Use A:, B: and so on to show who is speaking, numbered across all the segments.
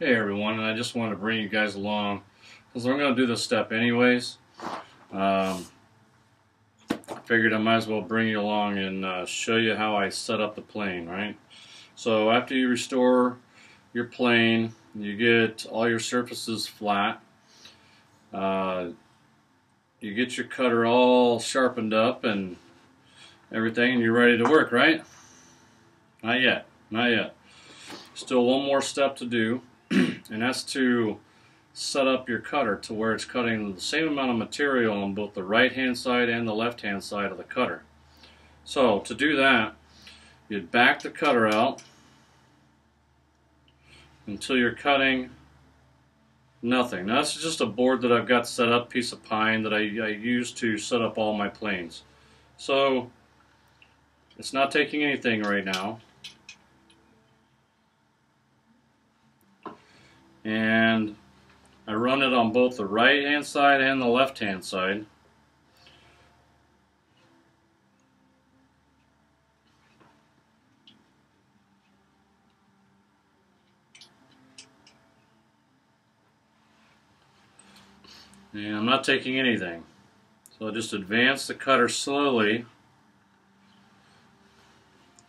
A: Hey everyone, and I just wanted to bring you guys along because I'm going to do this step anyways. Um, figured I might as well bring you along and uh, show you how I set up the plane, right? So after you restore your plane, you get all your surfaces flat. Uh, you get your cutter all sharpened up and everything, and you're ready to work, right? Not yet, not yet. Still one more step to do and that's to set up your cutter to where it's cutting the same amount of material on both the right hand side and the left hand side of the cutter. So to do that, you'd back the cutter out until you're cutting nothing. Now that's just a board that I've got set up, piece of pine that I, I use to set up all my planes. So it's not taking anything right now. And I run it on both the right hand side and the left hand side. And I'm not taking anything. So I'll just advance the cutter slowly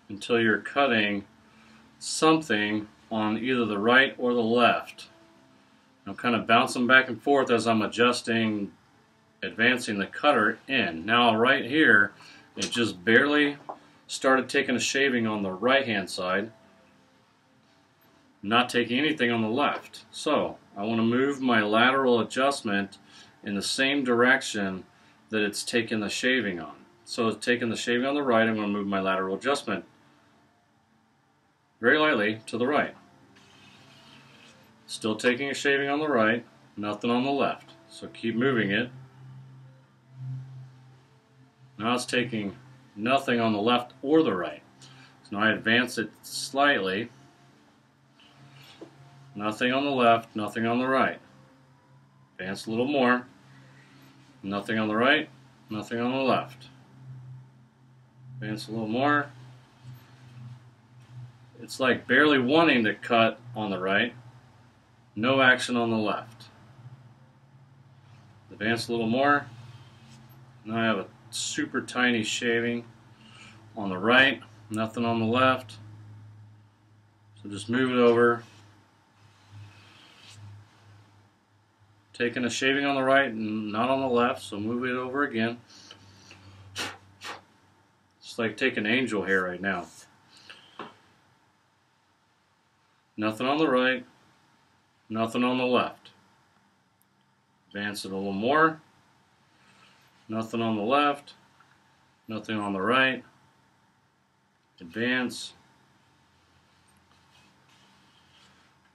A: until you're cutting something on either the right or the left. I'm kind of bouncing back and forth as I'm adjusting, advancing the cutter in. Now right here, it just barely started taking a shaving on the right hand side, not taking anything on the left. So I want to move my lateral adjustment in the same direction that it's taking the shaving on. So it's taking the shaving on the right, I'm going to move my lateral adjustment very lightly to the right. Still taking a shaving on the right, nothing on the left. So keep moving it. Now it's taking nothing on the left or the right. So now I advance it slightly. Nothing on the left, nothing on the right. Advance a little more. Nothing on the right, nothing on the left. Advance a little more. It's like barely wanting to cut on the right, no action on the left. Advance a little more. Now I have a super tiny shaving on the right, nothing on the left. So just move it over. Taking a shaving on the right and not on the left, so move it over again. It's like taking angel hair right now. Nothing on the right, nothing on the left. Advance it a little more. Nothing on the left, nothing on the right. Advance.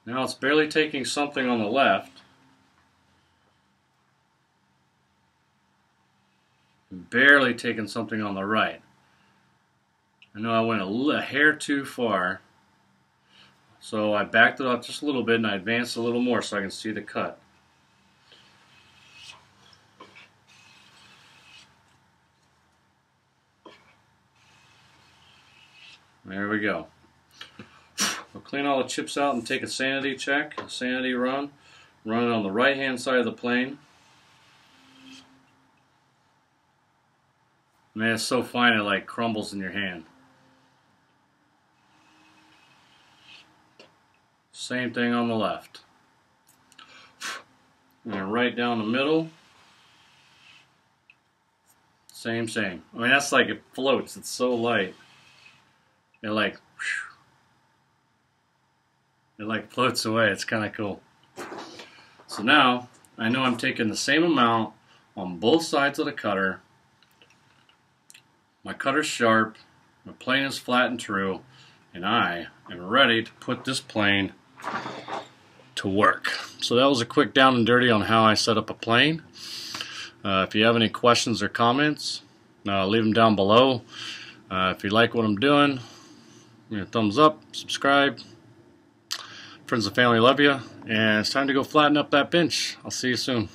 A: Now it's barely taking something on the left. Barely taking something on the right. I know I went a, a hair too far. So I backed it up just a little bit and I advanced a little more so I can see the cut. There we go. We'll clean all the chips out and take a sanity check, a sanity run. Run it on the right hand side of the plane. Man, it's so fine it like crumbles in your hand. Same thing on the left. And right down the middle. Same, same. I mean, that's like it floats. It's so light. It like, it like floats away. It's kind of cool. So now, I know I'm taking the same amount on both sides of the cutter. My cutter's sharp. My plane is flat and true. And I am ready to put this plane to work. So that was a quick down and dirty on how I set up a plane. Uh, if you have any questions or comments, uh, leave them down below. Uh, if you like what I'm doing, you know, thumbs up, subscribe. Friends and family love you. And it's time to go flatten up that bench. I'll see you soon.